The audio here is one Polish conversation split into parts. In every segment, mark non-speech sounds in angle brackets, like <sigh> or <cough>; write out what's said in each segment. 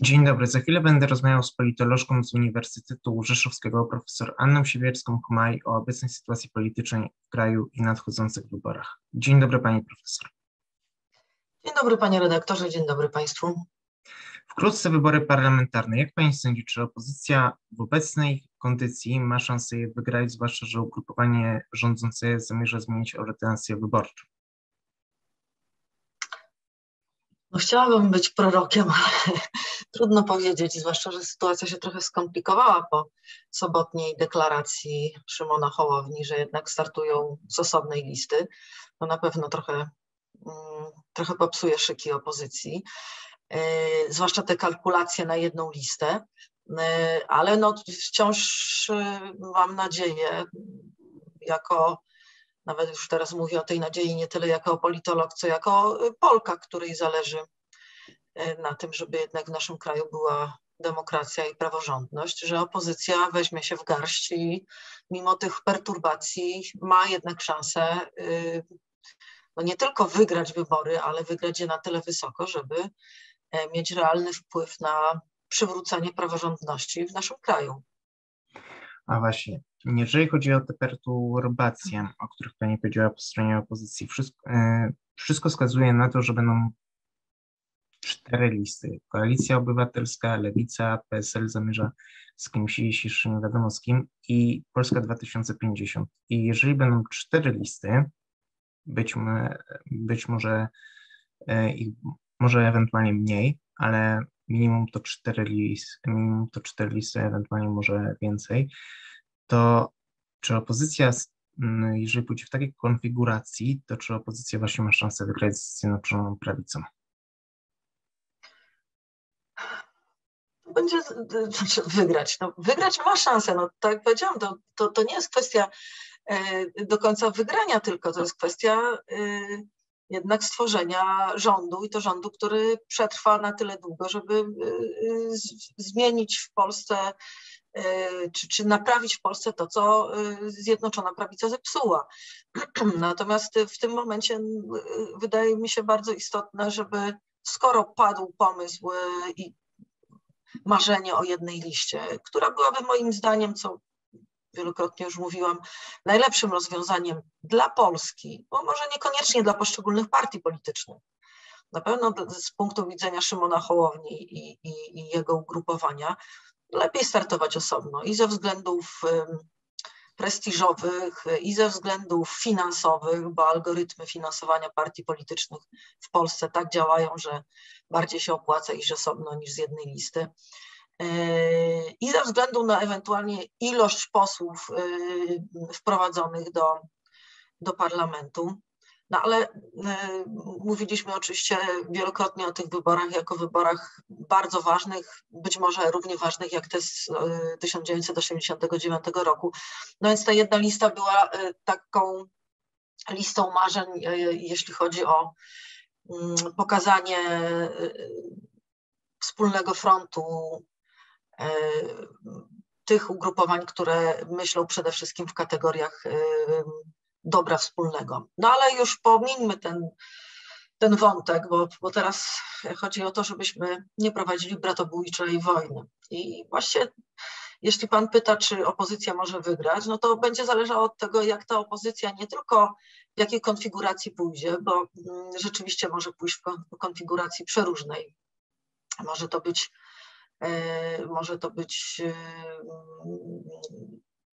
Dzień dobry. Za chwilę będę rozmawiał z politolożką z Uniwersytetu Rzeszowskiego, profesor Anną Siewierską-Kumaj o obecnej sytuacji politycznej w kraju i nadchodzących wyborach. Dzień dobry pani profesor. Dzień dobry panie redaktorze, dzień dobry państwu. Wkrótce wybory parlamentarne. Jak pani sądzi, czy opozycja w obecnej kondycji ma szansę je wygrać, zwłaszcza, że ugrupowanie rządzące zamierza zmienić ordynację wyborczą? No chciałabym być prorokiem, ale trudno powiedzieć, zwłaszcza, że sytuacja się trochę skomplikowała po sobotniej deklaracji Szymona Hołowni, że jednak startują z osobnej listy. To na pewno trochę, mm, trochę popsuje szyki opozycji, yy, zwłaszcza te kalkulacje na jedną listę, yy, ale no wciąż yy, mam nadzieję, jako nawet już teraz mówię o tej nadziei nie tyle jako politolog, co jako Polka, której zależy e, na tym, żeby jednak w naszym kraju była demokracja i praworządność, że opozycja weźmie się w garść i mimo tych perturbacji ma jednak szansę y, no nie tylko wygrać wybory, ale wygrać je na tyle wysoko, żeby e, mieć realny wpływ na przywrócenie praworządności w naszym kraju. A właśnie, jeżeli chodzi o te perturbacje, o których Pani powiedziała po stronie opozycji, wszystko, e, wszystko wskazuje na to, że będą cztery listy. Koalicja Obywatelska, Lewica, PSL zamierza z kimś jeszcze nie wiadomo z kim, i Polska 2050. I jeżeli będą cztery listy, być, być może e, ich może ewentualnie mniej, ale minimum to cztery listy, minimum to cztery listy, ewentualnie może więcej, to czy opozycja, jeżeli pójdzie w takiej konfiguracji, to czy opozycja właśnie ma szansę wygrać z Zjednoczoną Prawicą? Będzie <laughs> wygrać. No, wygrać ma szansę. No, tak jak powiedziałam, to, to, to nie jest kwestia e, do końca wygrania, tylko to jest kwestia e, jednak stworzenia rządu i to rządu, który przetrwa na tyle długo, żeby e, zmienić w Polsce czy, czy naprawić w Polsce to, co Zjednoczona Prawica zepsuła. <clears throat> Natomiast w tym momencie wydaje mi się bardzo istotne, żeby skoro padł pomysł i marzenie o jednej liście, która byłaby moim zdaniem, co wielokrotnie już mówiłam, najlepszym rozwiązaniem dla Polski, bo może niekoniecznie dla poszczególnych partii politycznych. Na pewno z punktu widzenia Szymona Hołowni i, i, i jego ugrupowania lepiej startować osobno i ze względów prestiżowych i ze względów finansowych, bo algorytmy finansowania partii politycznych w Polsce tak działają, że bardziej się opłaca iść osobno niż z jednej listy. Yy, I ze względu na ewentualnie ilość posłów yy, wprowadzonych do, do parlamentu. No ale y, mówiliśmy oczywiście wielokrotnie o tych wyborach jako wyborach bardzo ważnych, być może równie ważnych jak te z y, 1989 roku. No więc ta jedna lista była y, taką listą marzeń, jeśli chodzi o mm, pokazanie wspólnego frontu tych ugrupowań, które myślą przede wszystkim w kategoriach dobra wspólnego. No ale już pomińmy ten, ten wątek, bo, bo teraz chodzi o to, żebyśmy nie prowadzili bratobójczej wojny. I właśnie jeśli pan pyta, czy opozycja może wygrać, no to będzie zależało od tego, jak ta opozycja nie tylko w jakiej konfiguracji pójdzie, bo mm, rzeczywiście może pójść w konfiguracji przeróżnej. Może to być e, może to być e,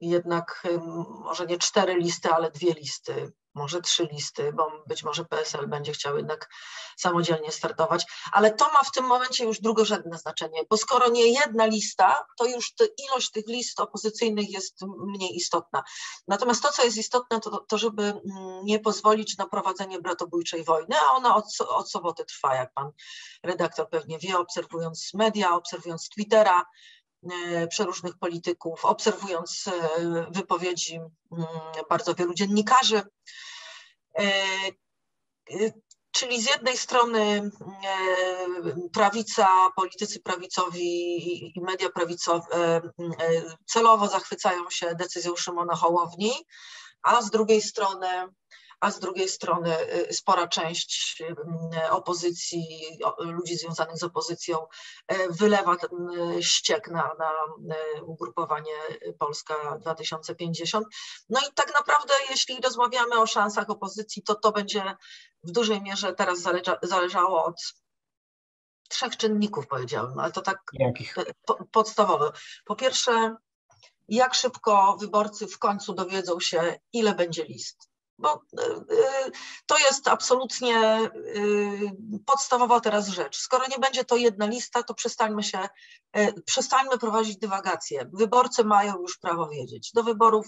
jednak może nie cztery listy, ale dwie listy, może trzy listy, bo być może PSL będzie chciał jednak samodzielnie startować, ale to ma w tym momencie już drugorzędne znaczenie, bo skoro nie jedna lista, to już ilość tych list opozycyjnych jest mniej istotna. Natomiast to, co jest istotne, to, to żeby mm, nie pozwolić na prowadzenie bratobójczej wojny, a ona od, od soboty trwa, jak pan redaktor pewnie wie, obserwując media, obserwując Twittera, przeróżnych polityków, obserwując e, wypowiedzi mm, bardzo wielu dziennikarzy. E, czyli z jednej strony prawica, politycy prawicowi i media prawicowe celowo zachwycają się decyzją Szymona Hołowni, a z drugiej strony a z drugiej strony spora część opozycji, ludzi związanych z opozycją wylewa ten ściek na, na ugrupowanie Polska 2050. No i tak naprawdę, jeśli rozmawiamy o szansach opozycji, to to będzie w dużej mierze teraz zależa, zależało od trzech czynników, powiedziałbym, ale to tak Jakich? Po, podstawowe. Po pierwsze, jak szybko wyborcy w końcu dowiedzą się, ile będzie list bo y, y, to jest absolutnie y, podstawowa teraz rzecz. Skoro nie będzie to jedna lista, to przestańmy się, przestańmy prowadzić dywagacje. Wyborcy mają już prawo wiedzieć. Do wyborów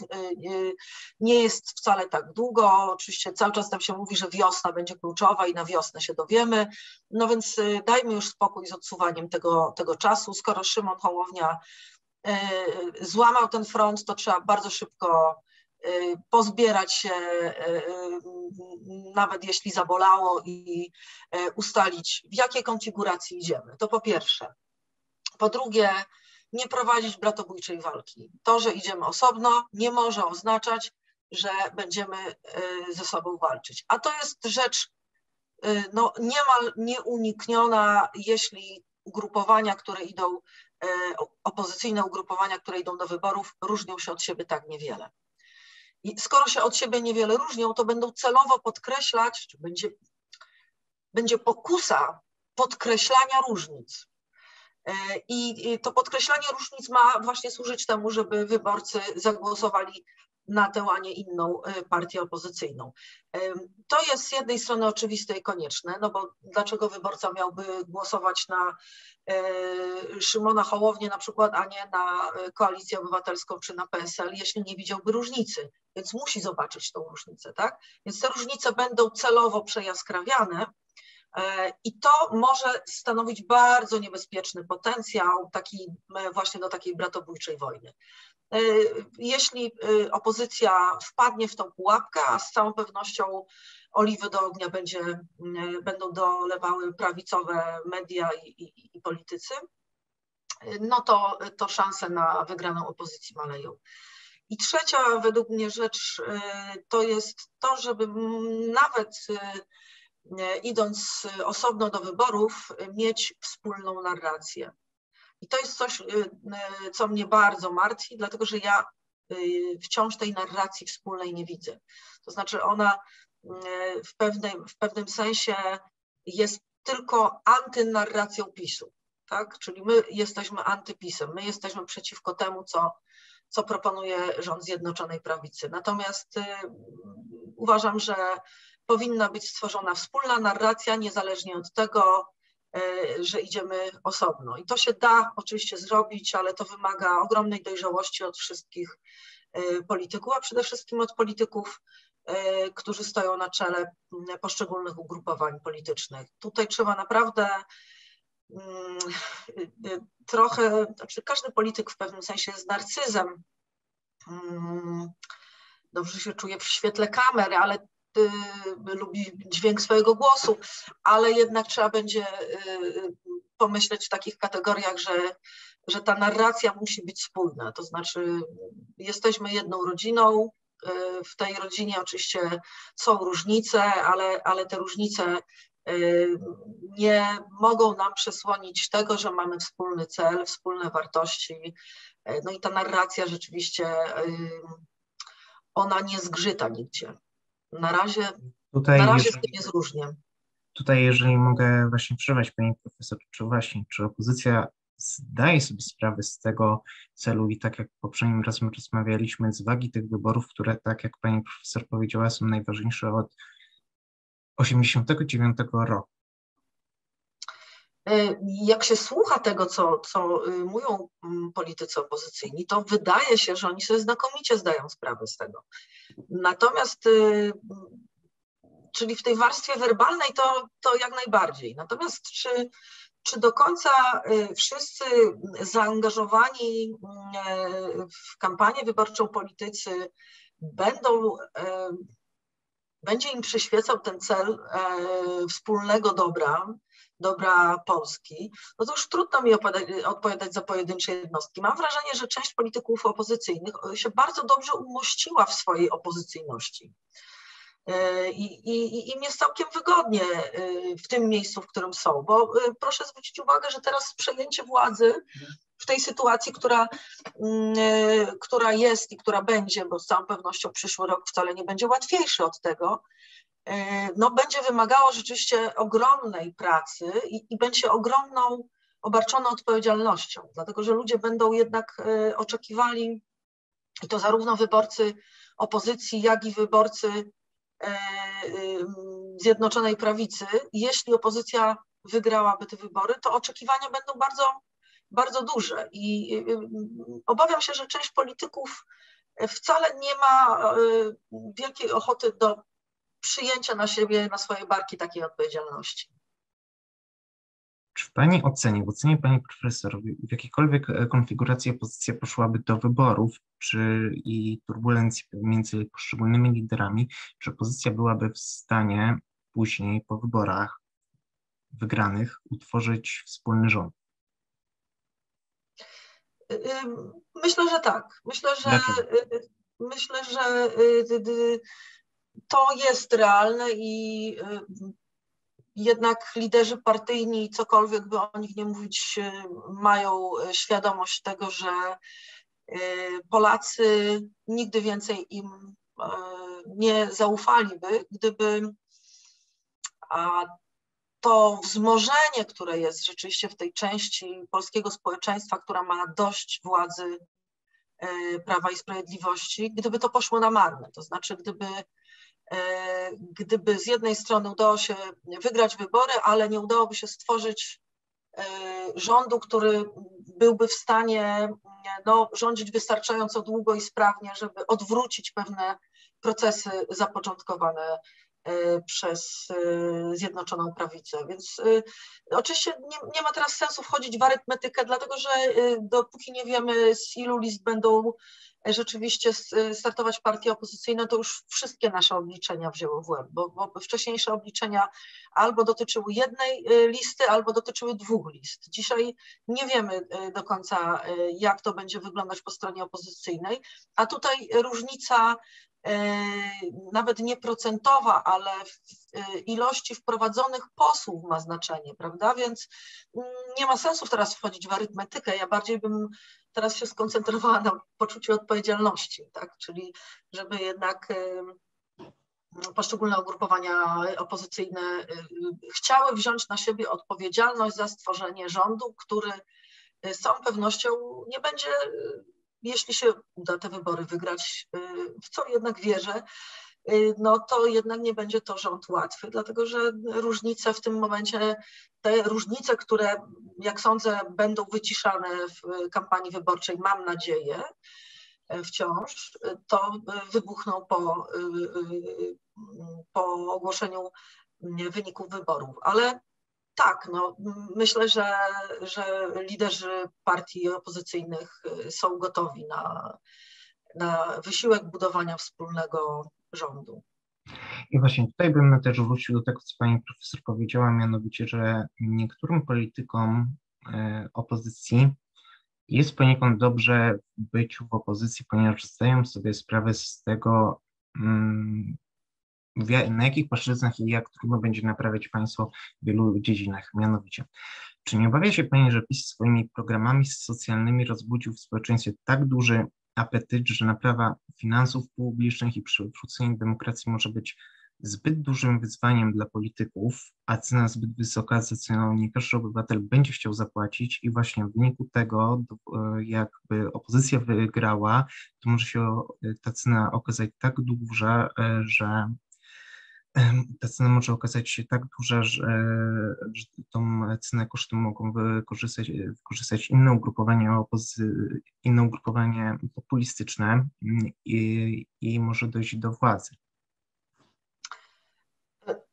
nie jest wcale tak długo. Oczywiście cały czas tam się mówi, że wiosna będzie kluczowa i na wiosnę się dowiemy. No więc dajmy już spokój z odsuwaniem tego, tego czasu. Skoro Szymon Hołownia złamał ten front, to trzeba bardzo szybko pozbierać się, y, y, nawet jeśli zabolało, i ustalić, w jakiej konfiguracji idziemy. To po pierwsze. Po drugie, nie prowadzić bratobójczej walki. To, że idziemy osobno, nie może oznaczać, że będziemy ze sobą walczyć. A to jest rzecz no, niemal nieunikniona, jeśli ugrupowania, które idą, opozycyjne ugrupowania, które idą do wyborów, różnią się od siebie tak niewiele. I skoro się od siebie niewiele różnią, to będą celowo podkreślać, czy będzie, będzie pokusa podkreślania różnic. E, I to podkreślanie różnic ma właśnie służyć temu, żeby wyborcy zagłosowali na tę, a nie inną e, partię opozycyjną. To jest z jednej strony oczywiste i konieczne, no bo dlaczego wyborca miałby głosować na Szymona Hołownię na przykład, a nie na Koalicję Obywatelską czy na PSL, jeśli nie widziałby różnicy więc musi zobaczyć tą różnicę, tak? Więc te różnice będą celowo przejaskrawiane e, i to może stanowić bardzo niebezpieczny potencjał taki, e, właśnie do takiej bratobójczej wojny. E, jeśli opozycja wpadnie w tą pułapkę, a z całą pewnością oliwy do ognia będzie, będą dolewały prawicowe media i, i, i politycy, no to, to szanse na wygraną opozycji maleją. I trzecia według mnie rzecz to jest to, żeby nawet idąc osobno do wyborów, mieć wspólną narrację. I to jest coś, y, co mnie bardzo martwi, dlatego że ja wciąż tej narracji wspólnej nie widzę. To znaczy ona w pewnym, w pewnym sensie jest tylko antynarracją PiSu. Tak? Czyli my jesteśmy antypisem, my jesteśmy przeciwko temu, co co proponuje rząd Zjednoczonej Prawicy. Natomiast y, uważam, że powinna być stworzona wspólna narracja, niezależnie od tego, y, że idziemy osobno. I to się da oczywiście zrobić, ale to wymaga ogromnej dojrzałości od wszystkich y, polityków, a przede wszystkim od polityków, którzy stoją na czele poszczególnych ugrupowań politycznych. Tutaj trzeba naprawdę Mm, trochę, znaczy każdy polityk w pewnym sensie jest narcyzem. Mm, dobrze się czuje w świetle kamery, ale lubi dźwięk swojego głosu, ale jednak trzeba będzie y, pomyśleć w takich kategoriach, że, że ta narracja musi być spójna. To znaczy, jesteśmy jedną rodziną. Y, w tej rodzinie oczywiście są różnice, ale, ale te różnice Y, nie mogą nam przesłonić tego, że mamy wspólny cel, wspólne wartości. Y, no i ta narracja rzeczywiście, y, ona nie zgrzyta nigdzie. Na razie, tutaj, na razie jeżeli, z tym jest różnie. Tutaj, jeżeli mogę właśnie przerwać Pani Profesor, czy właśnie, czy opozycja zdaje sobie sprawę z tego celu i tak jak poprzednim razem rozmawialiśmy, z wagi tych wyborów, które tak jak Pani Profesor powiedziała, są najważniejsze od 89 roku. E, jak się słucha tego, co, co y, mówią mm, politycy opozycyjni, to wydaje się, że oni sobie znakomicie zdają sprawę z tego. Natomiast, y, czyli w tej warstwie werbalnej to, to jak najbardziej. Natomiast czy, czy do końca y, wszyscy zaangażowani w kampanię wyborczą politycy będą będzie im przyświecał ten cel e, wspólnego dobra, dobra Polski, no to już trudno mi odpowiadać za pojedyncze jednostki. Mam wrażenie, że część polityków opozycyjnych się bardzo dobrze umościła w swojej opozycyjności. I, i, im jest całkiem wygodnie w tym miejscu, w którym są, bo proszę zwrócić uwagę, że teraz przejęcie władzy w tej sytuacji, która, mm, która jest i która będzie, bo z całą pewnością przyszły rok wcale nie będzie łatwiejszy od tego, no będzie wymagało rzeczywiście ogromnej pracy i, i będzie ogromną, obarczoną odpowiedzialnością, dlatego że ludzie będą jednak oczekiwali, i to zarówno wyborcy opozycji, jak i wyborcy e, Zjednoczonej Prawicy, jeśli opozycja wygrałaby te wybory, to oczekiwania będą bardzo, bardzo duże. I obawiam się, że część polityków wcale nie ma e, wielkiej ochoty do przyjęcia na siebie, na swoje barki takiej odpowiedzialności. Czy w Pani ocenie, w ocenie Pani profesor, w jakiejkolwiek e, konfiguracji opozycja poszłaby do wyborów, czy i turbulencji między poszczególnymi liderami, czy opozycja byłaby w stanie później po wyborach wygranych utworzyć wspólny rząd? Myślę, że tak. Myślę, że Dlaczego? myślę, że y, y, y, to jest realne i jednak liderzy partyjni, cokolwiek by o nich nie mówić, mają świadomość tego, że Polacy nigdy więcej im nie zaufaliby, gdyby to wzmożenie, które jest rzeczywiście w tej części polskiego społeczeństwa, która ma dość władzy Prawa i Sprawiedliwości, gdyby to poszło na marne. To znaczy, gdyby gdyby z jednej strony udało się wygrać wybory, ale nie udałoby się stworzyć e, rządu, który byłby w stanie no, rządzić wystarczająco długo i sprawnie, żeby odwrócić pewne procesy zapoczątkowane e, przez Zjednoczoną Prawicę. Więc oczywiście nie, nie, ma teraz sensu wchodzić w arytmetykę, dlatego że dopóki nie wiemy z ilu list będą rzeczywiście startować partie opozycyjne, to już wszystkie nasze obliczenia wzięły w łeb, bo, bo wcześniejsze obliczenia albo dotyczyły jednej y, listy, albo dotyczyły dwóch list. Dzisiaj nie wiemy y, do końca, y, jak to będzie wyglądać po stronie opozycyjnej, a tutaj różnica nawet nie procentowa, ale w ilości wprowadzonych posłów ma znaczenie, prawda? Więc mm, nie ma sensu teraz wchodzić w arytmetykę. Ja bardziej bym teraz się skoncentrowała na poczuciu odpowiedzialności, tak? czyli żeby jednak poszczególne ugrupowania opozycyjne chciały wziąć na siebie odpowiedzialność za stworzenie rządu, który z całą pewnością nie będzie, jeśli się uda te wybory wygrać, w co jednak wierzę, Y, no to jednak nie będzie to rząd łatwy, dlatego że różnice w tym momencie, te różnice, które jak sądzę będą wyciszane w kampanii wyborczej, mam nadzieję, e, wciąż, to wybuchną po, y, y, po ogłoszeniu wyników wyborów. Ale tak, no, myślę, że, że liderzy partii opozycyjnych są gotowi na, na wysiłek budowania wspólnego rządu. I właśnie tutaj bym też wrócił do tego, co pani profesor powiedziała, mianowicie, że niektórym politykom e, opozycji jest poniekąd dobrze w byciu w opozycji, ponieważ zdają sobie sprawę z tego, mm, na jakich płaszczyznach i jak trudno będzie naprawiać państwo w wielu dziedzinach. Mianowicie, czy nie obawia się Pani, że PiS swoimi programami socjalnymi rozbudził w społeczeństwie tak duży apetyt, że naprawa finansów publicznych i przywrócenie demokracji może być zbyt dużym wyzwaniem dla polityków, a cena zbyt wysoka, za którą nie każdy obywatel będzie chciał zapłacić i właśnie w wyniku tego, jakby opozycja wygrała, to może się ta cena okazać tak duża, że ta cena może okazać się tak duża, że, że tą cenę kosztu mogą wykorzystać, wykorzystać inne ugrupowania, inne ugrupowanie populistyczne i, i może dojść do władzy.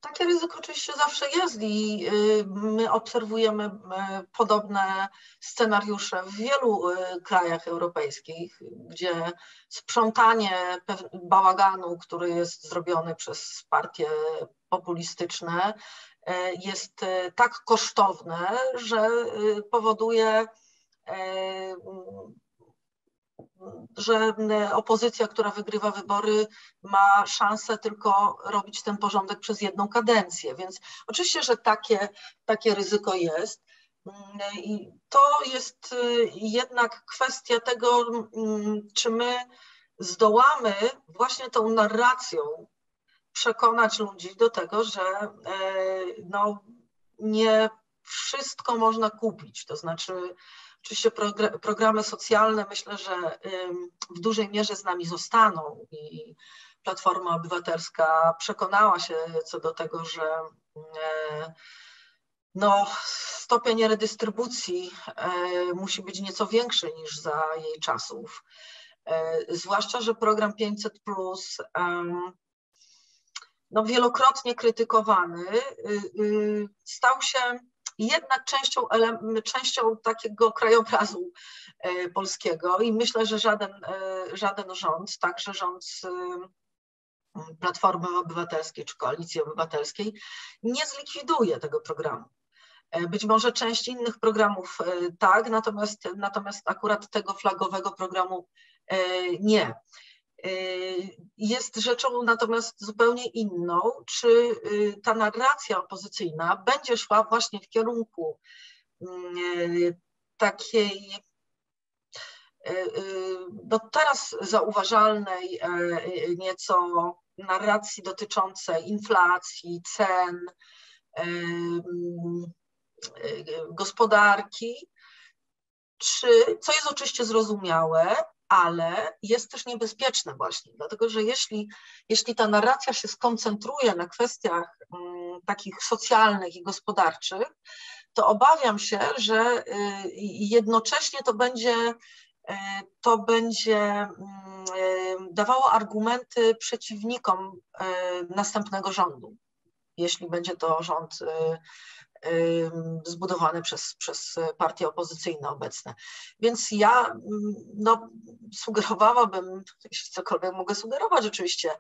Takie ryzyko oczywiście zawsze jest i y, my obserwujemy y, podobne scenariusze w wielu y, krajach europejskich, gdzie sprzątanie bałaganu, który jest zrobiony przez partie populistyczne, jest tak kosztowne, że powoduje że opozycja, która wygrywa wybory, ma szansę tylko robić ten porządek przez jedną kadencję. Więc oczywiście, że takie, takie ryzyko jest. I to jest jednak kwestia tego, czy my zdołamy właśnie tą narracją przekonać ludzi do tego, że no, nie wszystko można kupić. To znaczy, oczywiście programy socjalne myślę, że w dużej mierze z nami zostaną i Platforma Obywatelska przekonała się co do tego, że e, no, stopień redystrybucji e, musi być nieco większy niż za jej czasów. E, zwłaszcza, że program 500 plus no, wielokrotnie krytykowany, y, y, stał się jednak częścią, częścią takiego krajobrazu e, polskiego i myślę, że żaden, e, żaden rząd, także rząd Platformy Obywatelskiej czy Koalicji Obywatelskiej nie zlikwiduje tego programu. E, być może część innych programów tak, natomiast, natomiast akurat tego flagowego programu nie. Y, jest rzeczą natomiast zupełnie inną, czy y, ta narracja opozycyjna będzie szła właśnie w kierunku y, takiej no teraz zauważalnej nieco narracji dotyczącej inflacji, cen, gospodarki, czy, co jest oczywiście zrozumiałe, ale jest też niebezpieczne właśnie, dlatego że jeśli, jeśli ta narracja się skoncentruje na kwestiach mm, takich socjalnych i gospodarczych, to obawiam się, że y, jednocześnie to będzie, y, to będzie mm, y, dawało argumenty przeciwnikom następnego rządu, jeśli będzie to rząd zbudowany przez, przez partie opozycyjne obecne. Więc ja no, sugerowałabym, jeśli cokolwiek mogę sugerować oczywiście,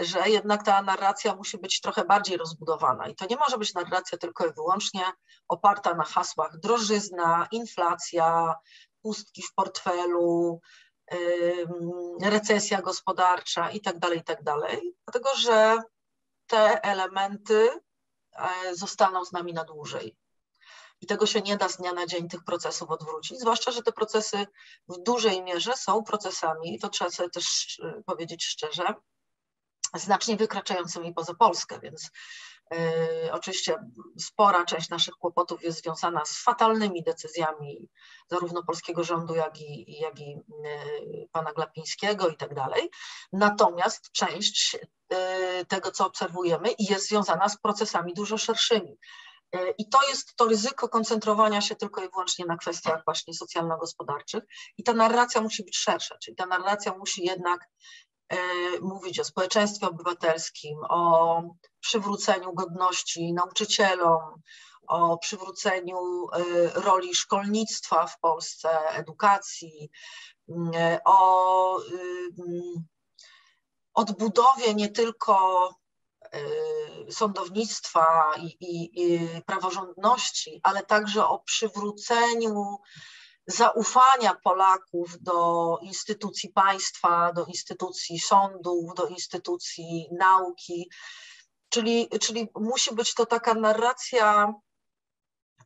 że jednak ta narracja musi być trochę bardziej rozbudowana i to nie może być narracja tylko i wyłącznie oparta na hasłach drożyzna, inflacja, pustki w portfelu, recesja gospodarcza i tak dalej, i tak dalej, dlatego że te elementy zostaną z nami na dłużej. I tego się nie da z dnia na dzień tych procesów odwrócić, zwłaszcza, że te procesy w dużej mierze są procesami, to trzeba sobie też e, powiedzieć szczerze, znacznie wykraczającymi poza Polskę, więc oczywiście spora część naszych kłopotów jest związana z fatalnymi decyzjami zarówno polskiego rządu, jak i, jak i y, pana Glapińskiego i tak dalej. Natomiast część Y, tego, co obserwujemy jest związana z procesami dużo szerszymi. I to jest to ryzyko koncentrowania się tylko i wyłącznie na kwestiach właśnie socjalno-gospodarczych i ta narracja musi być szersza, czyli ta narracja musi jednak mówić o społeczeństwie obywatelskim, o przywróceniu godności nauczycielom, o przywróceniu roli szkolnictwa w Polsce, edukacji, o odbudowie nie tylko sądownictwa i, i, i praworządności, ale także o przywróceniu zaufania Polaków do instytucji państwa, do instytucji sądów, do instytucji nauki. Czyli, czyli musi być to taka narracja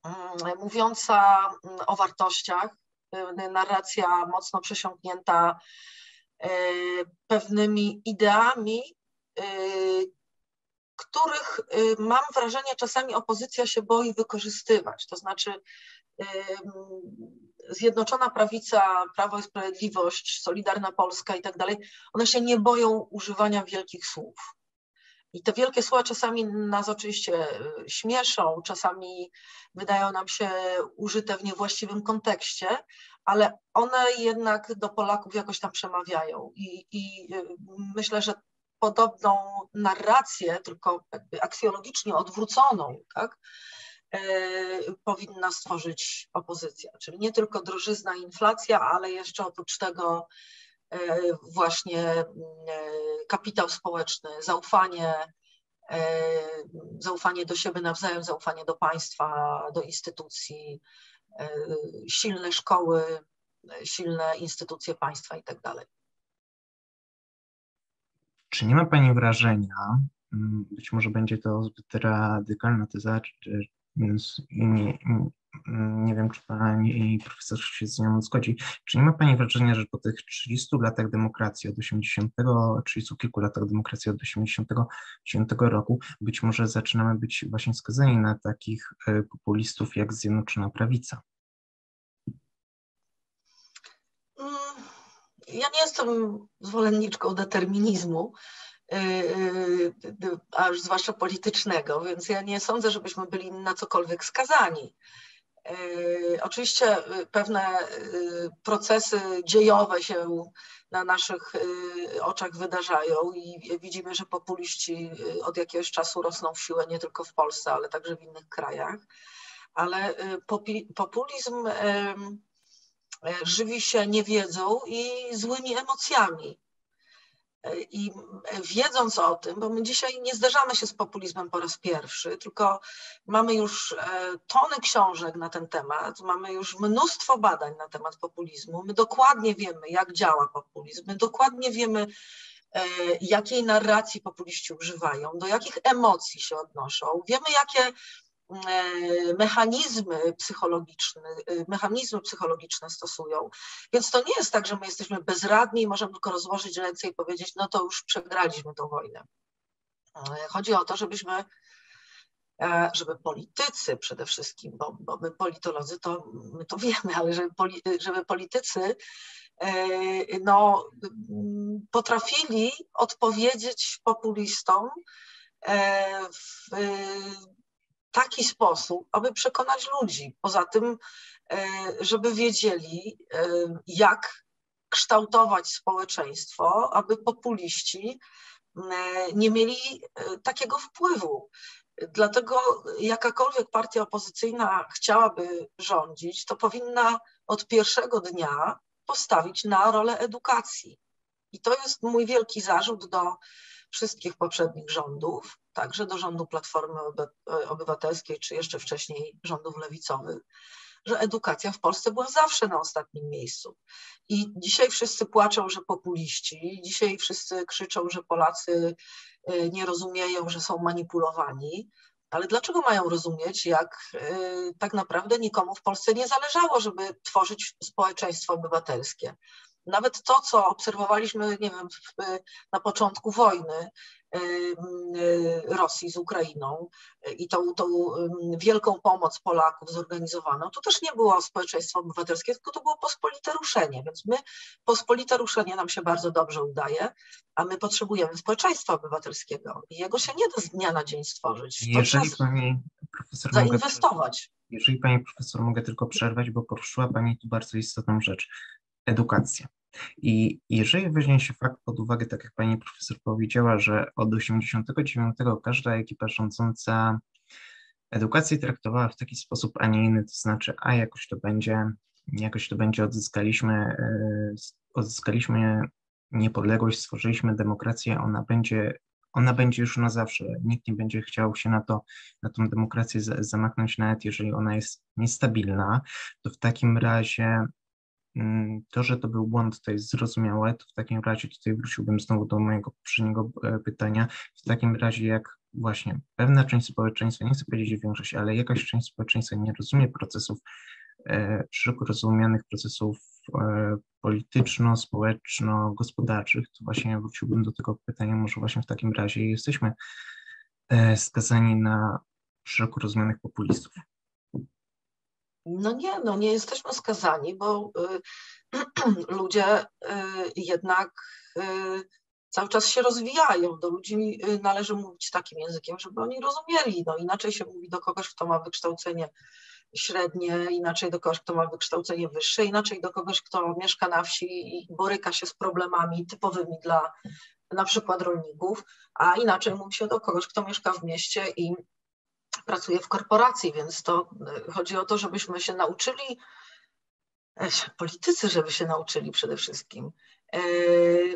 mm, mówiąca mm, o wartościach, y, narracja mocno przesiąknięta E, pewnymi ideami, e, których e, mam wrażenie czasami opozycja się boi wykorzystywać. To znaczy Zjednoczona Prawica, Prawo i Sprawiedliwość, Solidarna Polska i tak dalej, one się nie boją używania wielkich słów. I te wielkie słowa czasami nas oczywiście śmieszą, czasami wydają nam się użyte w niewłaściwym kontekście, ale one jednak do Polaków jakoś tam przemawiają. I, i y, myślę, że podobną narrację, tylko aksjologicznie odwróconą, tak, powinna stworzyć opozycja. Czyli nie tylko drożyzna, inflacja, ale jeszcze oprócz tego yy, właśnie yy, kapitał społeczny, zaufanie, zaufanie do siebie nawzajem, zaufanie do państwa, do instytucji, silne szkoły, silne instytucje państwa i tak dalej. Czy nie ma Pani wrażenia, mm, być może będzie to zbyt radykalna teza, czy, nie, nie wiem, czy Pani profesor się z nią zgodzi, czy nie ma Pani wrażenia, że po tych 30 latach demokracji od 80, 30 kilku latach demokracji od 89 roku, być może zaczynamy być właśnie skazani na takich e, populistów jak Zjednoczona Prawica? ja nie jestem zwolenniczką determinizmu, y, y, y, a już zwłaszcza politycznego, więc ja nie sądzę, żebyśmy byli na cokolwiek skazani. Oczywiście pewne procesy dziejowe się na naszych oczach wydarzają i widzimy, że populiści od jakiegoś czasu rosną w siłę nie tylko w Polsce, ale także w innych krajach. Ale populizm E, żywi się niewiedzą i złymi emocjami. E, I wiedząc o tym, bo my dzisiaj nie zderzamy się z populizmem po raz pierwszy, tylko mamy już e, tony książek na ten temat, mamy już mnóstwo badań na temat populizmu. My dokładnie wiemy, jak działa populizm, my dokładnie wiemy, jakiej narracji populiści używają, do jakich emocji się odnoszą, wiemy, jakie E, mechanizmy psychologiczne, e, mechanizmy psychologiczne stosują. Więc to nie jest tak, że my jesteśmy bezradni i możemy tylko rozłożyć ręce i powiedzieć, no to już przegraliśmy tą wojnę. E, chodzi o to, żebyśmy, żeby politycy przede wszystkim, bo, bo my politolodzy to, my to wiemy, ale żeby, żeby politycy no, potrafili odpowiedzieć populistom w taki sposób, aby przekonać ludzi. Poza tym, e, żeby wiedzieli, e, jak kształtować społeczeństwo, aby populiści e, nie mieli takiego wpływu. Dlatego jakakolwiek partia opozycyjna chciałaby rządzić, to powinna od pierwszego dnia postawić na rolę edukacji. I to jest mój wielki zarzut do wszystkich poprzednich rządów, także do rządu Platformy Obywatelskiej, czy jeszcze wcześniej rządów lewicowych, że edukacja w Polsce była zawsze na ostatnim miejscu. I dzisiaj wszyscy płaczą, że populiści, dzisiaj wszyscy krzyczą, że Polacy y, nie rozumieją, że są manipulowani. Ale dlaczego mają rozumieć, jak y, tak naprawdę nikomu w Polsce nie zależało, żeby tworzyć społeczeństwo obywatelskie? Nawet to, co obserwowaliśmy, nie wiem, na początku wojny Rosji z Ukrainą i tą, tą wielką pomoc Polaków zorganizowaną, to też nie było społeczeństwo obywatelskie, tylko to było pospolite ruszenie. Więc my, pospolite ruszenie nam się bardzo dobrze udaje, a my potrzebujemy społeczeństwa obywatelskiego. I jego się nie da z dnia na dzień stworzyć. To jeżeli pani profesor zainwestować. Mogę, jeżeli pani profesor mogę tylko przerwać, bo poruszyła pani tu bardzo istotną rzecz. Edukacja. I jeżeli weźmie się fakt pod uwagę, tak jak pani profesor powiedziała, że od 89 każda ekipa rządząca edukację traktowała w taki sposób, a nie inny, to znaczy, a jakoś to będzie, jakoś to będzie, odzyskaliśmy, e, odzyskaliśmy niepodległość, stworzyliśmy demokrację, ona będzie, ona będzie już na zawsze. Nikt nie będzie chciał się na to, na tą demokrację zamachnąć, nawet jeżeli ona jest niestabilna, to w takim razie to, że to był błąd, to jest zrozumiałe, to w takim razie tutaj wróciłbym znowu do mojego poprzedniego e, pytania. W takim razie, jak właśnie pewna część społeczeństwa, nie chcę powiedzieć większość, ale jakaś część społeczeństwa nie rozumie procesów, e, szeroko rozumianych procesów e, polityczno-społeczno-gospodarczych, to właśnie wróciłbym do tego pytania, może właśnie w takim razie jesteśmy skazani na szeroko rozumianych populistów. No nie, no nie jesteśmy skazani, bo y, <clears throat> ludzie y, jednak y, cały czas się rozwijają. Do ludzi należy mówić takim językiem, żeby oni rozumieli. No inaczej się mówi do kogoś, kto ma wykształcenie średnie, inaczej do kogoś, kto ma wykształcenie wyższe, inaczej do kogoś, kto mieszka na wsi i boryka się z problemami typowymi dla na przykład rolników, a inaczej mówi się do kogoś, kto mieszka w mieście i pracuję w korporacji, więc to e, chodzi o to, żebyśmy się nauczyli, e, politycy, żeby się nauczyli przede wszystkim e,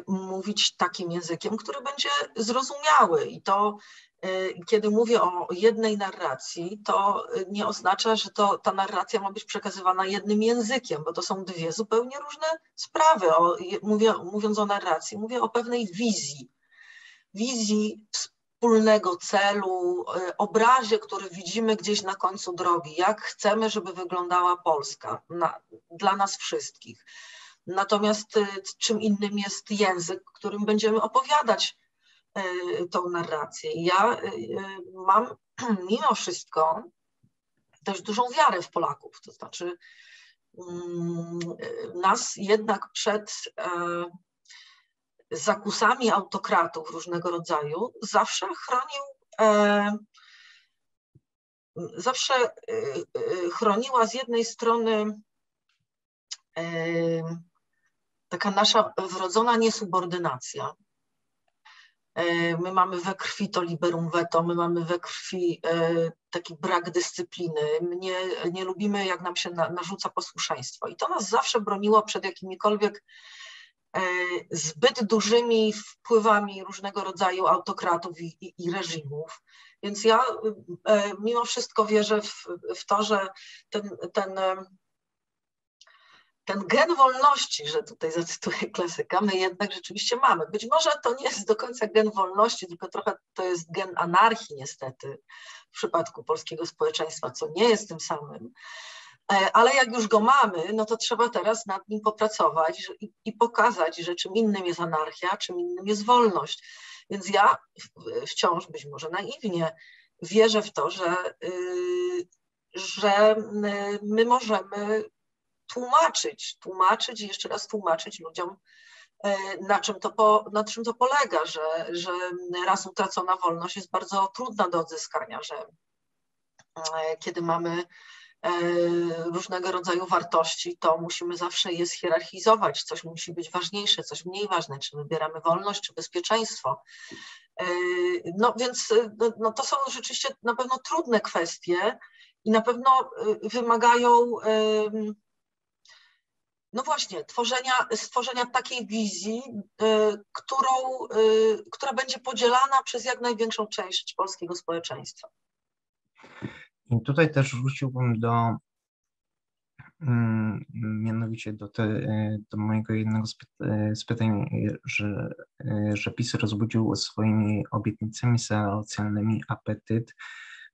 mówić takim językiem, który będzie zrozumiały i to kiedy mówię o jednej narracji, to nie oznacza, że to, ta narracja ma być przekazywana jednym językiem, bo to są dwie zupełnie różne sprawy. O, mówię, mówiąc o narracji, mówię o pewnej wizji. Wizji wspólnego celu, obrazie, który widzimy gdzieś na końcu drogi, jak chcemy, żeby wyglądała Polska na, dla nas wszystkich. Natomiast czym innym jest język, którym będziemy opowiadać E, tą narrację. Ja mam <clears throat> mimo wszystko dość dużą wiarę w Polaków, to znaczy mm, nas jednak przed e, zakusami autokratów różnego rodzaju zawsze chronił zawsze chroniła z jednej strony taka nasza wrodzona niesubordynacja, E, my mamy we krwi to liberum veto, my mamy we krwi e, taki brak dyscypliny, my nie, nie lubimy, jak nam się narzuca posłuszeństwo. I to nas zawsze broniło przed jakimikolwiek e, zbyt dużymi wpływami różnego rodzaju autokratów i, i, i reżimów. Więc ja mimo wszystko wierzę w, w to, że ten, ten ten gen wolności, że tutaj zacytuję klasyka, my jednak rzeczywiście mamy. Być może to nie jest do końca gen wolności, tylko trochę to jest gen anarchii niestety w przypadku polskiego społeczeństwa, co nie jest tym samym. E, ale jak już go mamy, no to trzeba teraz nad nim popracować i, i pokazać, że czym innym jest anarchia, czym innym jest wolność. Więc ja wciąż, być może naiwnie, wierzę w to, że, yy, że y, my możemy tłumaczyć, tłumaczyć i jeszcze raz tłumaczyć ludziom, e, na czym to, po, na czym to polega, że, że raz utracona wolność jest bardzo trudna do odzyskania, że e, kiedy mamy różnego rodzaju wartości, to musimy zawsze je schierarchizować. Coś musi być ważniejsze, coś mniej ważne, czy wybieramy wolność, czy bezpieczeństwo. No więc no, no to są rzeczywiście na pewno trudne kwestie i na pewno wymagają no właśnie, tworzenia, stworzenia takiej wizji, którą, która będzie podzielana przez jak największą część polskiego społeczeństwa. I tutaj też wróciłbym do mm, mianowicie do, te, do mojego jednego z, pytań, że, że PiS rozbudził swoimi obietnicami socjalnymi apetyt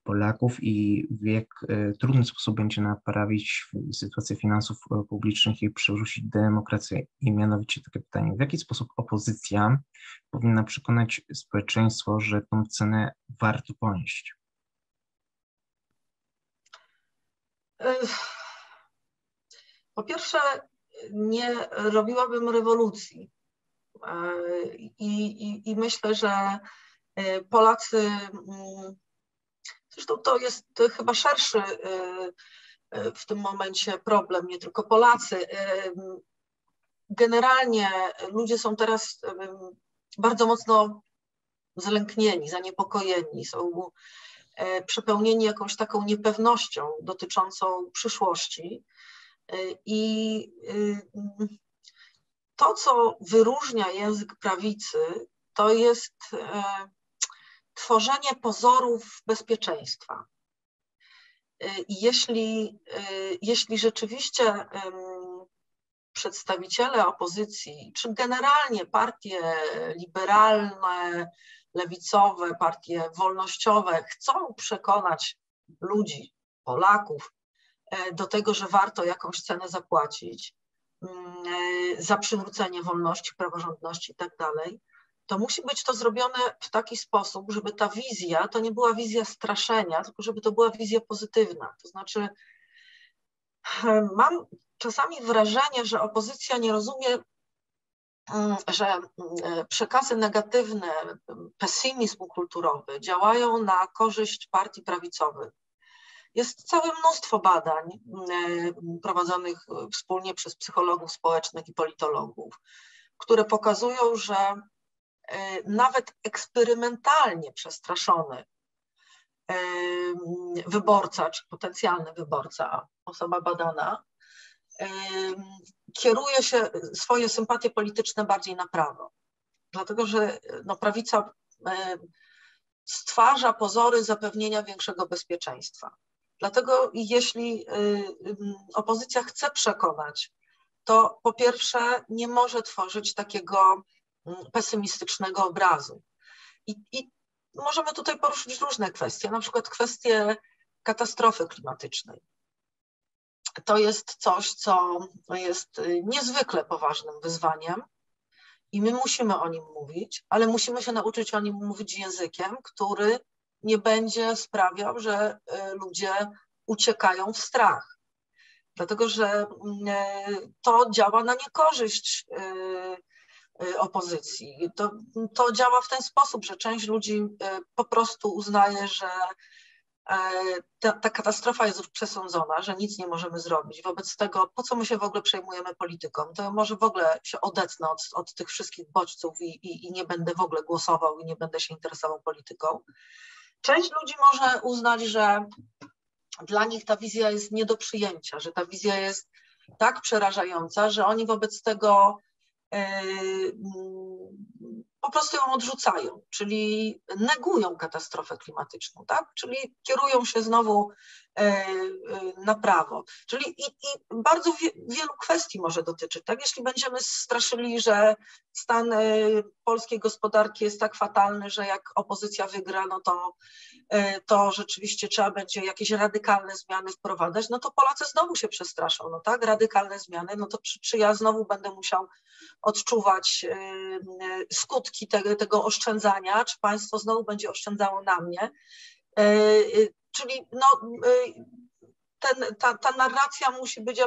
Polaków i w jak e, trudny sposób będzie naprawić sytuację finansów e, publicznych i przywrócić demokrację. I mianowicie takie pytanie, w jaki sposób opozycja powinna przekonać społeczeństwo, że tą cenę warto ponieść? Po pierwsze, nie robiłabym rewolucji. E, I, i, i myślę, że Polacy mm, Zresztą to jest chyba szerszy y, w tym momencie problem, nie tylko Polacy. Generalnie ludzie są teraz bardzo mocno zlęknieni, zaniepokojeni, są przepełnieni jakąś taką niepewnością dotyczącą przyszłości. I to, co wyróżnia język prawicy, to jest tworzenie pozorów bezpieczeństwa. Jeśli, jeśli rzeczywiście przedstawiciele opozycji, czy generalnie partie liberalne, lewicowe, partie wolnościowe chcą przekonać ludzi, Polaków e, do tego, że warto jakąś cenę zapłacić mm, e, za przywrócenie wolności, praworządności itd., tak to musi być to zrobione w taki sposób, żeby ta wizja to nie była wizja straszenia, tylko żeby to była wizja pozytywna. To znaczy, mam czasami wrażenie, że opozycja nie rozumie, że mm, przekazy negatywne, pesymizm kulturowy działają na korzyść partii prawicowych. Jest całe mnóstwo badań mm, prowadzonych wspólnie przez psychologów społecznych i politologów, które pokazują, że E, nawet eksperymentalnie przestraszony e, wyborca, czy potencjalny wyborca, osoba badana, e, kieruje się swoje sympatie polityczne bardziej na prawo. Dlatego, że no, prawica stwarza pozory zapewnienia większego bezpieczeństwa. Dlatego jeśli opozycja chce przekonać, to po pierwsze nie może tworzyć takiego pesymistycznego obrazu. I, I, możemy tutaj poruszyć różne kwestie, na przykład kwestie katastrofy klimatycznej. To jest coś, co jest niezwykle poważnym wyzwaniem i my musimy o nim mówić, ale musimy się nauczyć o nim mówić językiem, który nie będzie sprawiał, że y, ludzie uciekają w strach. Dlatego, że y, to działa na niekorzyść y, opozycji. To, to działa w ten sposób, że część ludzi po prostu uznaje, że E, ta, ta, katastrofa jest już przesądzona, że nic nie możemy zrobić. Wobec tego, po co my się w ogóle przejmujemy polityką? To może w ogóle się odetnę od, od tych wszystkich bodźców i, i, i, nie będę w ogóle głosował i nie będę się interesował polityką. Część ludzi może uznać, że dla nich ta wizja jest nie do przyjęcia, że ta wizja jest tak przerażająca, że oni wobec tego yy, po prostu ją odrzucają, czyli negują katastrofę klimatyczną, tak? czyli kierują się znowu na prawo. Czyli i, i bardzo wie, wielu kwestii może dotyczyć. Tak? Jeśli będziemy straszyli, że stan e, polskiej gospodarki jest tak fatalny, że jak opozycja wygra, no to, to rzeczywiście trzeba będzie jakieś radykalne zmiany wprowadzać, no to Polacy znowu się przestraszą. No tak, radykalne zmiany, no to czy, czy ja znowu będę musiał odczuwać skutki tego, tego oszczędzania, czy państwo znowu będzie oszczędzało na mnie. Czyli no, ten, ta, ta narracja musi być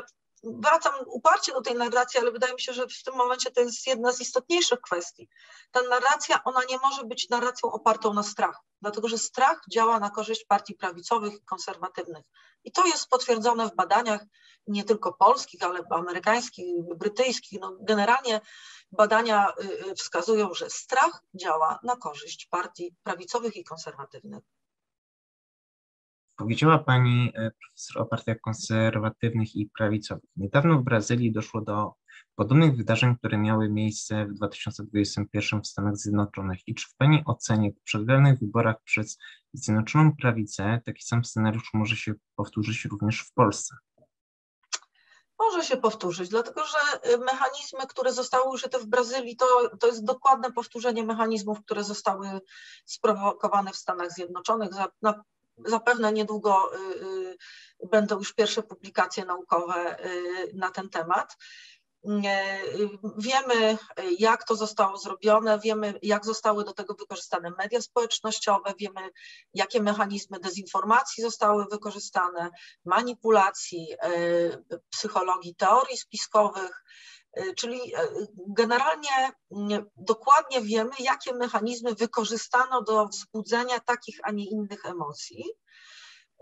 wracam uparcie do tej narracji, ale wydaje mi się, że w tym momencie to jest jedna z istotniejszych kwestii. Ta narracja, ona nie może być narracją opartą na strachu, dlatego że strach działa na korzyść partii prawicowych i konserwatywnych. I to jest potwierdzone w badaniach nie tylko polskich, ale amerykańskich, brytyjskich. No generalnie badania y, y, wskazują, że strach działa na korzyść partii prawicowych i konserwatywnych. Powiedziała Pani e, profesor o partiach konserwatywnych i prawicowych. Niedawno w Brazylii doszło do podobnych wydarzeń, które miały miejsce w 2021 w Stanach Zjednoczonych. I czy w Pani ocenie po przegranych wyborach przez Zjednoczoną Prawicę taki sam scenariusz może się powtórzyć również w Polsce? Może się powtórzyć, dlatego że y, mechanizmy, które zostały użyte w Brazylii, to, to jest dokładne powtórzenie mechanizmów, które zostały sprowokowane w Stanach Zjednoczonych. Na Zapewne niedługo y, y, będą już pierwsze publikacje naukowe y, na ten temat. Wiemy, jak to zostało zrobione, wiemy, jak zostały do tego wykorzystane media społecznościowe, wiemy, jakie mechanizmy dezinformacji zostały wykorzystane, manipulacji, psychologii teorii spiskowych, czyli y, generalnie dokładnie wiemy, jakie mechanizmy wykorzystano do wzbudzenia takich, a nie innych emocji.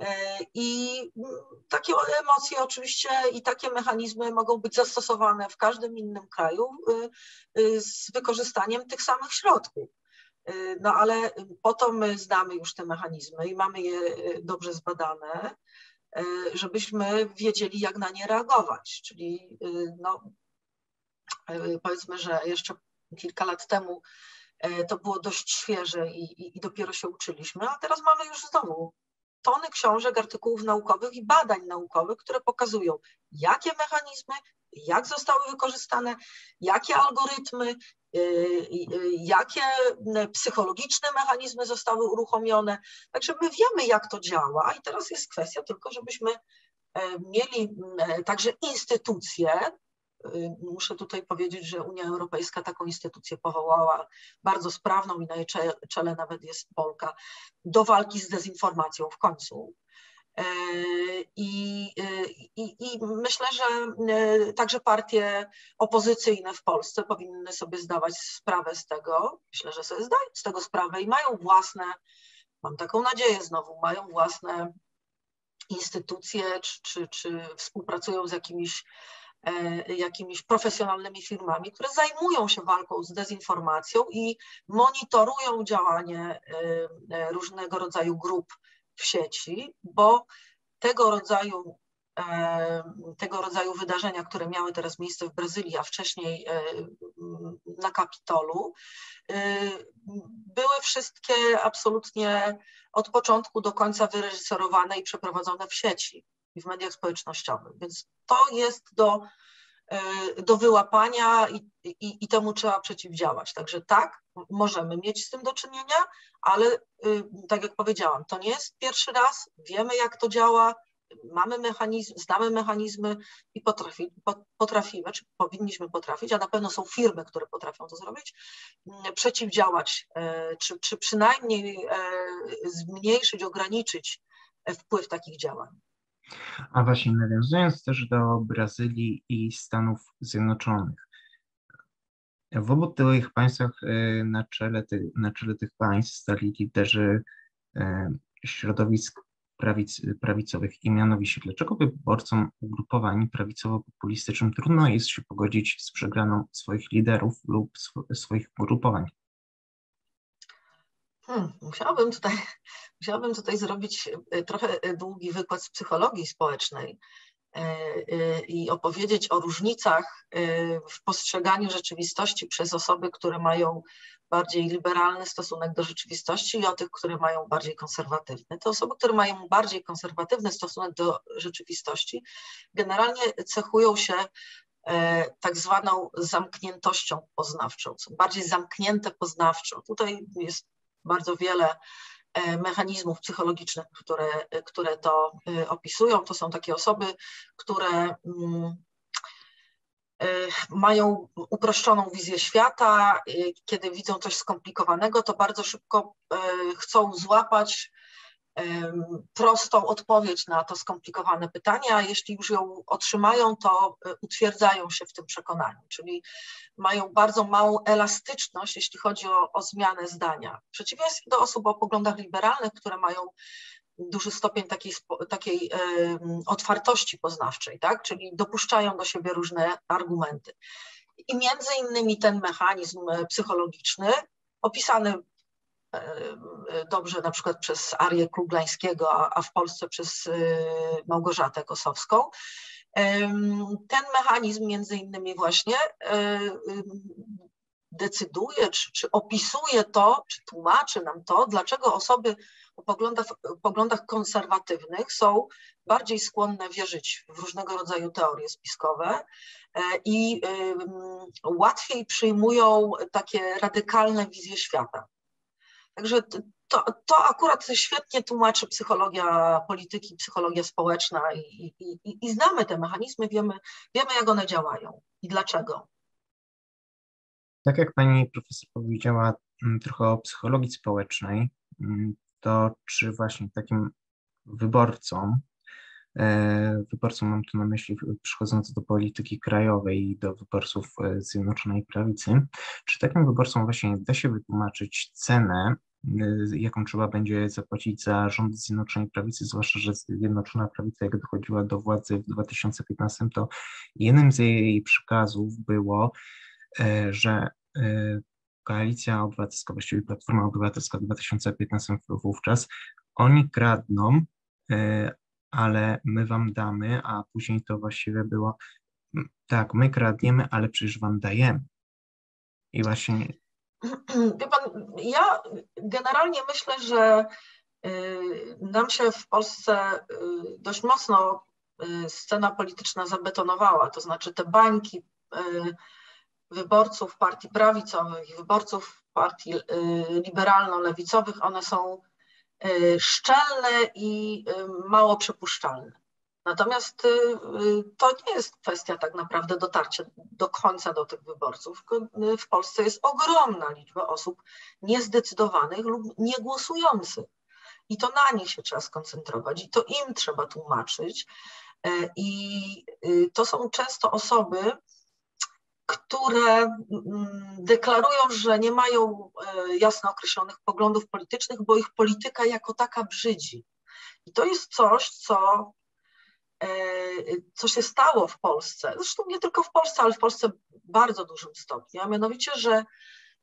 Y, I mm, takie emocje oczywiście i takie mechanizmy mogą być zastosowane w każdym innym kraju z wykorzystaniem tych samych środków. No ale po to my znamy już te mechanizmy i mamy je dobrze zbadane, żebyśmy wiedzieli, jak na nie reagować. Czyli no, powiedzmy, że jeszcze kilka lat temu e, to było dość świeże i, i, i dopiero się uczyliśmy, a teraz mamy już znowu tony książek, artykułów naukowych i badań naukowych, które pokazują, jakie mechanizmy, jak zostały wykorzystane, jakie algorytmy, e, jakie psychologiczne mechanizmy zostały uruchomione. Także my wiemy, jak to działa i teraz jest kwestia tylko, żebyśmy mieli także instytucje, muszę tutaj powiedzieć, że Unia Europejska taką instytucję powołała, bardzo sprawną i na jej czele nawet jest Polka, do walki z dezinformacją w końcu. Y, I, y, i, I, myślę, że także partie opozycyjne w Polsce powinny sobie zdawać sprawę z tego. Myślę, że sobie zdają z tego sprawę i mają własne, mam taką nadzieję znowu, mają własne instytucje, czy, czy, czy współpracują z jakimiś E, jakimiś profesjonalnymi firmami, które zajmują się walką z dezinformacją i monitorują działanie e, e, różnego rodzaju grup w sieci, bo tego rodzaju tego rodzaju wydarzenia, które miały teraz miejsce w Brazylii, a wcześniej na Kapitolu, były wszystkie absolutnie od początku do końca wyreżyserowane i przeprowadzone w sieci i w mediach społecznościowych. Więc to jest do, do wyłapania i, i, i temu trzeba przeciwdziałać. Także tak, możemy mieć z tym do czynienia, ale tak jak powiedziałam, to nie jest pierwszy raz, wiemy jak to działa, mamy mechanizm, znamy mechanizmy i potrafi, potrafimy, czy powinniśmy potrafić, a na pewno są firmy, które potrafią to zrobić, przeciwdziałać, e, czy, czy przynajmniej e, zmniejszyć, ograniczyć wpływ takich działań. A właśnie nawiązując też do Brazylii i Stanów Zjednoczonych, w obu tych państwach e, na czele, ty, na czele tych państw stali liderzy środowisk prawic, prawicowych i mianowicie dlaczego wyborcom ugrupowań prawicowo-populistycznym trudno jest się pogodzić z przegraną swoich liderów lub sw swoich ugrupowań? Hmm, musiałabym, tutaj, <laughs> musiałabym tutaj zrobić e, trochę e, długi wykład z psychologii społecznej e, i opowiedzieć o różnicach w postrzeganiu rzeczywistości przez osoby, które mają bardziej liberalny stosunek do rzeczywistości i o tych, które mają bardziej konserwatywny. Te osoby, które mają bardziej konserwatywny stosunek do rzeczywistości, generalnie cechują się tak zwaną zamkniętością poznawczą, są bardziej zamknięte poznawczo. Tutaj jest bardzo wiele e, mechanizmów psychologicznych, które, które to e, opisują. To są takie osoby, które mm, Y, mają uproszczoną wizję świata, kiedy widzą coś skomplikowanego, to bardzo szybko chcą złapać prostą odpowiedź na to skomplikowane pytanie, a jeśli już ją otrzymają, to utwierdzają się w tym przekonaniu, czyli mają bardzo małą elastyczność, jeśli chodzi o, o zmianę zdania. W przeciwieństwie do osób o poglądach liberalnych, które mają duży stopień takiej, takiej otwartości poznawczej, tak? czyli dopuszczają do siebie różne argumenty. I między innymi ten mechanizm e, psychologiczny, opisany dobrze na przykład przez Arię Kruglańskiego, a w Polsce przez e, Małgorzatę Kosowską, ten mechanizm między innymi właśnie e, decyduje, czy, czy opisuje to, czy tłumaczy nam to, dlaczego osoby o poglądach, poglądach konserwatywnych są bardziej skłonne wierzyć w różnego rodzaju teorie spiskowe e, i łatwiej przyjmują takie radykalne wizje świata. Także to, to akurat świetnie tłumaczy psychologia polityki, psychologia społeczna i, i, i znamy te mechanizmy, wiemy, wiemy jak one działają i dlaczego. Tak jak pani profesor powiedziała mm, trochę o psychologii społecznej, mm, to czy właśnie takim wyborcom, e, wyborcom mam tu na myśli przychodząc do polityki krajowej i do wyborców e, Zjednoczonej Prawicy, czy takim wyborcom właśnie da się wytłumaczyć cenę, jaką trzeba będzie zapłacić za rząd Zjednoczonej Prawicy, zwłaszcza, że Zjednoczona Prawica, jak dochodziła do władzy w 2015, to jednym z jej przykazów było, że Koalicja Obywatelska, właściwie Platforma Obywatelska 2015 wówczas, oni kradną, ale my wam damy, a później to właściwie było tak, my kradniemy, ale przecież wam dajemy. I właśnie. Wie pan, ja generalnie myślę, że y, nam się w Polsce y, dość mocno y, scena polityczna zabetonowała, to znaczy te bańki wyborców partii prawicowych i wyborców partii liberalno-lewicowych, one są szczelne i mało przepuszczalne. Natomiast to nie jest kwestia tak naprawdę dotarcia do końca do tych wyborców. W Polsce jest ogromna liczba osób niezdecydowanych lub niegłosujących. I to na nich się trzeba skoncentrować, i to im trzeba tłumaczyć. I to są często osoby, które mm, deklarują, że nie mają e, jasno określonych poglądów politycznych, bo ich polityka jako taka brzydzi. I to jest coś, co, e, co się stało w Polsce, zresztą nie tylko w Polsce, ale w Polsce w bardzo dużym stopniu, a mianowicie, że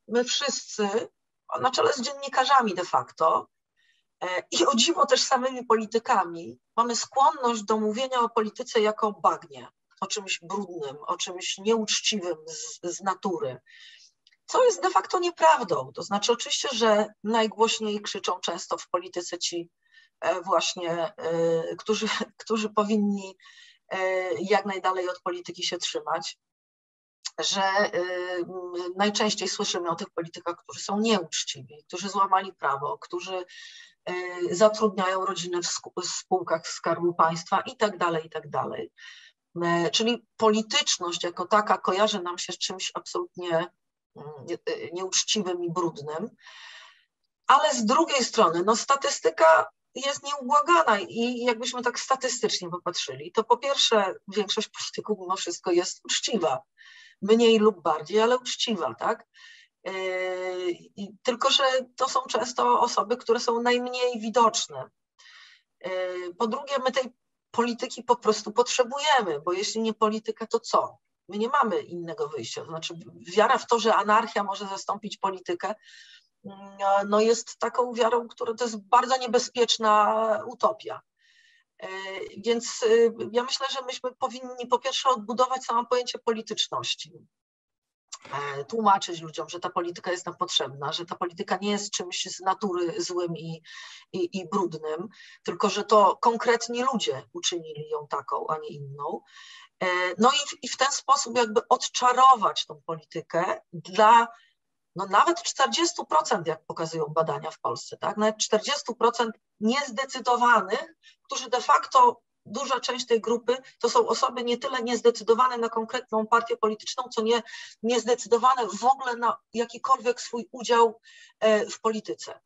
my wszyscy, na czele z dziennikarzami de facto, i o dziwo też samymi politykami, mamy skłonność do mówienia o polityce jako bagnie, o czymś brudnym, o czymś nieuczciwym z, z natury co jest de facto nieprawdą. To znaczy, oczywiście, że najgłośniej krzyczą często w polityce ci e, właśnie, e, którzy, <laughs> którzy powinni e, jak najdalej od polityki się trzymać, że najczęściej słyszymy o tych politykach, którzy są nieuczciwi, którzy złamali prawo, którzy zatrudniają rodziny w spółkach Skarbu Państwa i tak dalej, i tak dalej. Czyli polityczność jako taka kojarzy nam się z czymś absolutnie nieuczciwym i brudnym. Ale z drugiej strony, no statystyka jest nieubłagana i jakbyśmy tak statystycznie popatrzyli, to po pierwsze większość polityków mimo wszystko jest uczciwa, mniej lub bardziej, ale uczciwa, tak? Yy, tylko, że to są często osoby, które są najmniej widoczne. Yy, po drugie, my tej polityki po prostu potrzebujemy, bo jeśli nie polityka, to co? My nie mamy innego wyjścia. Znaczy, wiara w to, że anarchia może zastąpić politykę, no jest taką wiarą, która to jest bardzo niebezpieczna utopia. E, więc e, ja myślę, że myśmy powinni po pierwsze odbudować samo pojęcie polityczności. E, tłumaczyć ludziom, że ta polityka jest nam potrzebna, że ta polityka nie jest czymś z natury złym i, i, i brudnym, tylko że to konkretni ludzie uczynili ją taką, a nie inną. No i, i w ten sposób jakby odczarować tą politykę dla no nawet 40%, jak pokazują badania w Polsce, tak? nawet 40% niezdecydowanych, którzy de facto, duża część tej grupy to są osoby nie tyle niezdecydowane na konkretną partię polityczną, co nie, niezdecydowane w ogóle na jakikolwiek swój udział e, w polityce.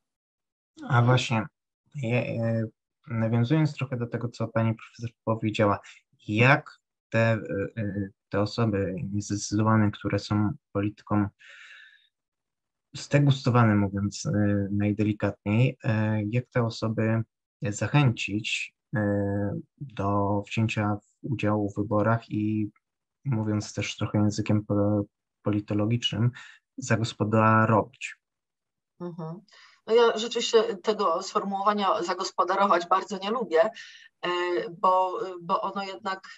A właśnie, e, nawiązując trochę do tego, co pani profesor powiedziała, jak te, e, te osoby niezdecydowane, które są polityką zdegustowane, mówiąc e, najdelikatniej, jak te osoby zachęcić do wzięcia udziału w wyborach i mówiąc też trochę językiem politologicznym, zagospodarować. Mhm. No ja rzeczywiście tego sformułowania zagospodarować bardzo nie lubię, bo, bo ono jednak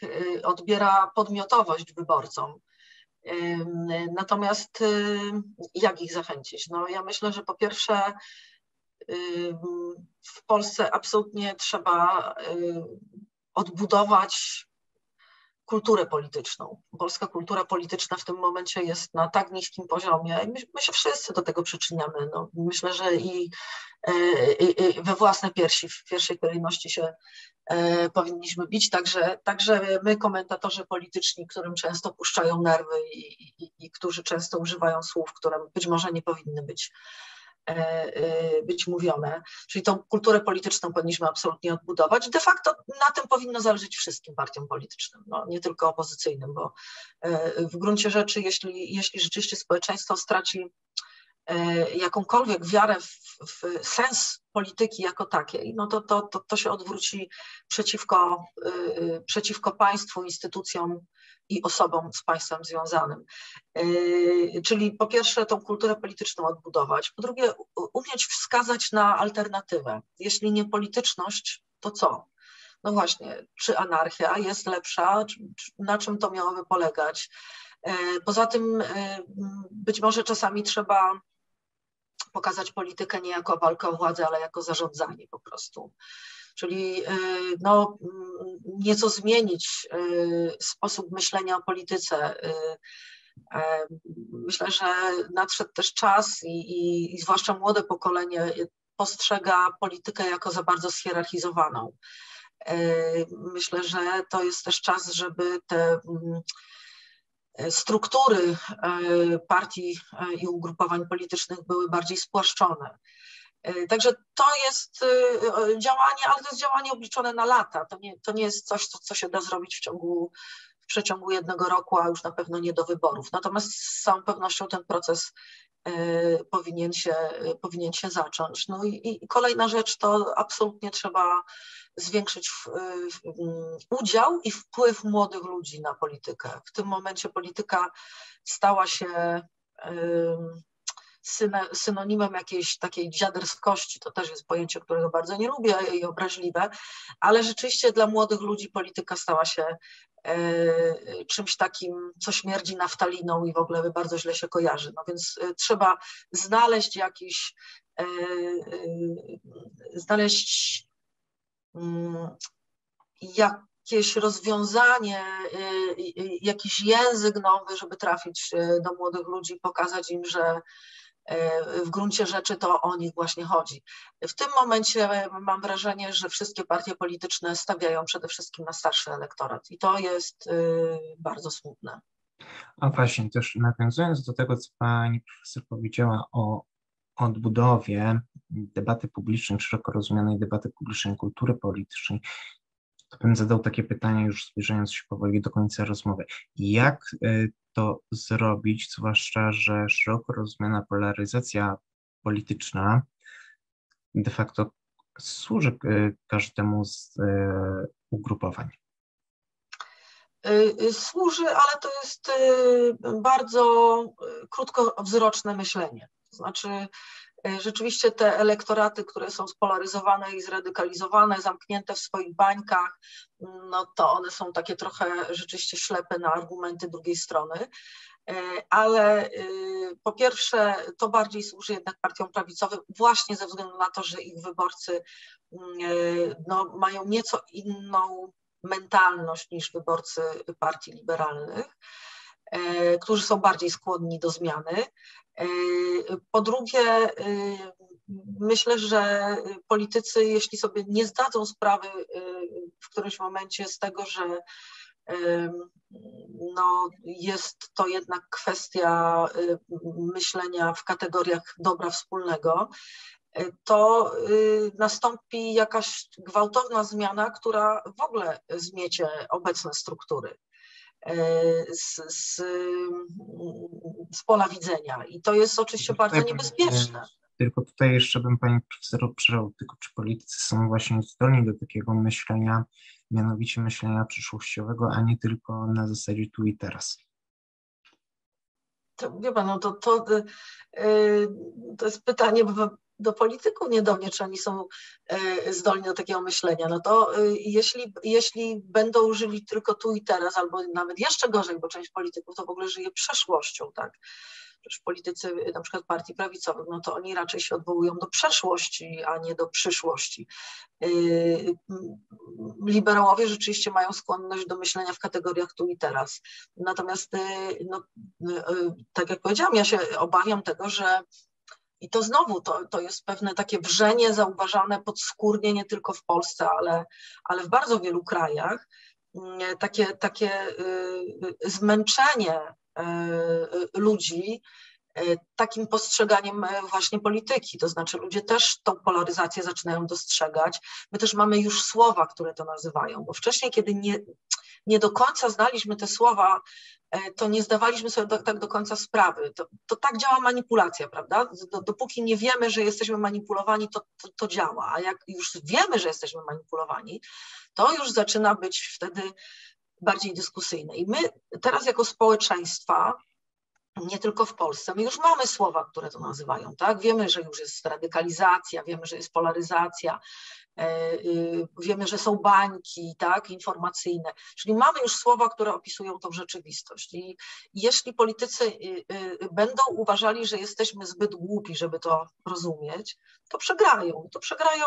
odbiera podmiotowość wyborcom. Natomiast jak ich zachęcić? No ja myślę, że po pierwsze w Polsce absolutnie trzeba odbudować kulturę polityczną. Polska kultura polityczna w tym momencie jest na tak niskim poziomie i my, my się wszyscy do tego przyczyniamy. No, myślę, że i, i, i, we własne piersi w pierwszej kolejności się e, powinniśmy bić, także, także my komentatorzy polityczni, którym często puszczają nerwy i, i którzy często używają słów, które być może nie powinny być E, e, być mówione. Czyli tą kulturę polityczną powinniśmy absolutnie odbudować. De facto na tym powinno zależeć wszystkim partiom politycznym, no, nie tylko opozycyjnym, bo e, w gruncie rzeczy, jeśli, jeśli rzeczywiście społeczeństwo straci jakąkolwiek wiarę w, w, sens polityki jako takiej, no to, to, to, to się odwróci przeciwko, przeciwko państwu, instytucjom i osobom z państwem związanym. Czyli po pierwsze tą kulturę polityczną odbudować, po drugie umieć wskazać na alternatywę. Jeśli nie polityczność, to co? No właśnie, czy anarchia jest lepsza, na czym to miałoby polegać? Poza tym być może czasami trzeba pokazać politykę nie jako walkę o władzę, ale jako zarządzanie po prostu czyli y, no, mm, nieco zmienić y, sposób myślenia o polityce. Y, e, myślę, że nadszedł też czas i, i, i zwłaszcza młode pokolenie postrzega politykę jako za bardzo schierarchizowaną. Myślę, że to jest też czas, żeby te mm, struktury partii i ugrupowań politycznych były bardziej spłaszczone. E, także to jest e, działanie, ale to jest działanie obliczone na lata. To nie, to nie jest coś, co, co się da zrobić w ciągu w przeciągu jednego roku, a już na pewno nie do wyborów. Natomiast z całą pewnością ten proces powinien, się, y, powinien się zacząć. No i, i, kolejna rzecz to absolutnie trzeba zwiększyć w, w, udział i wpływ młodych ludzi na politykę. W tym momencie polityka stała się y, synonimem jakiejś takiej dziaderskości. To też jest pojęcie, którego bardzo nie lubię i obraźliwe, ale rzeczywiście dla młodych ludzi polityka stała się e, czymś takim, co śmierdzi naftaliną i w ogóle bardzo źle się kojarzy. No więc e, trzeba znaleźć jakiś, e, znaleźć mm, jakieś rozwiązanie, jakiś język nowy, żeby trafić do młodych ludzi, pokazać im, że w gruncie rzeczy to o nich właśnie chodzi. W tym momencie mam wrażenie, że wszystkie partie polityczne stawiają przede wszystkim na starszy elektorat i to jest y, bardzo smutne. A właśnie, też nawiązując do tego, co pani profesor powiedziała o odbudowie debaty publicznej, szeroko rozumianej debaty publicznej, kultury politycznej, to bym zadał takie pytanie, już zbliżając się powoli do końca rozmowy. Jak y, to zrobić, zwłaszcza, że szeroko rozumiana polaryzacja polityczna de facto służy y, każdemu z y, ugrupowań? Służy, ale to jest bardzo krótkowzroczne myślenie. To znaczy, rzeczywiście te elektoraty, które są spolaryzowane i zradykalizowane, zamknięte w swoich bańkach, no to one są takie trochę rzeczywiście ślepe na argumenty drugiej strony. E, ale y, po pierwsze, to bardziej służy jednak partiom prawicowym, właśnie ze względu na to, że ich wyborcy mm, e, no, mają nieco inną mentalność niż wyborcy partii liberalnych którzy są bardziej skłonni do zmiany. Po drugie, myślę, że politycy, jeśli sobie nie zdadzą sprawy w którymś momencie z tego, że no, jest to jednak kwestia myślenia w kategoriach dobra wspólnego, to nastąpi jakaś gwałtowna zmiana, która w ogóle zmiecie obecne struktury. E, z, z, z pola widzenia. I to jest oczywiście bardzo niebezpieczne. Tylko tutaj jeszcze bym Pani Profesor obszerał, tylko czy politycy są właśnie zdolni do takiego myślenia, mianowicie myślenia przyszłościowego, a nie tylko na zasadzie tu i teraz. To, wie Pan, no to, to, yy, to jest pytanie do polityków, nie do mnie, czy oni są e, zdolni do takiego myślenia. No to e, jeśli, jeśli będą użyli tylko tu i teraz, albo nawet jeszcze gorzej, bo część polityków to w ogóle żyje przeszłością, tak? Przecież politycy na przykład partii prawicowych, no to oni raczej się odwołują do przeszłości, a nie do przyszłości. E, liberałowie rzeczywiście mają skłonność do myślenia w kategoriach tu i teraz. Natomiast, no, tak jak powiedziałam, ja się obawiam tego, że i to znowu to, to jest pewne takie wrzenie zauważane podskórnie nie tylko w Polsce, ale, ale w bardzo wielu krajach. Mm, takie, takie y, zmęczenie y, ludzi y, takim postrzeganiem właśnie polityki. To znaczy ludzie też tą polaryzację zaczynają dostrzegać. My też mamy już słowa, które to nazywają, bo wcześniej, kiedy nie, nie do końca znaliśmy te słowa, e, to nie zdawaliśmy sobie do, tak do końca sprawy. To, to tak działa manipulacja, prawda? Dopóki nie wiemy, że jesteśmy manipulowani, to, to, to działa, a jak już wiemy, że jesteśmy manipulowani, to już zaczyna być wtedy bardziej dyskusyjne. I my teraz jako społeczeństwa, nie tylko w Polsce, my już mamy słowa, które to nazywają, tak? Wiemy, że już jest radykalizacja, wiemy, że jest polaryzacja, E, y, wiemy, że są bańki tak, informacyjne, czyli mamy już słowa, które opisują tą rzeczywistość. I jeśli politycy y, y, będą uważali, że jesteśmy zbyt głupi, żeby to rozumieć, to przegrają. To przegrają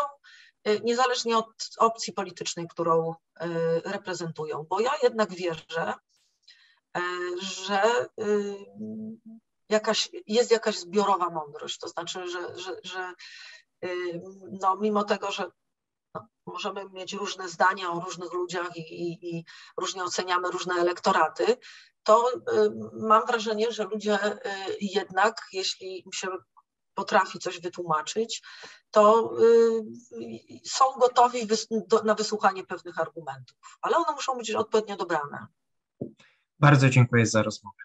niezależnie od opcji politycznej, którą reprezentują. Bo ja jednak wierzę, że jakaś, jest jakaś zbiorowa mądrość. To znaczy, że, że, że no, mimo tego, że możemy mieć różne zdania o różnych ludziach i, i, i różnie oceniamy różne elektoraty, to y, mam wrażenie, że ludzie y, jednak, jeśli się potrafi coś wytłumaczyć, to y, są gotowi na wysłuchanie pewnych argumentów, ale one muszą być odpowiednio dobrane. Bardzo dziękuję za rozmowę.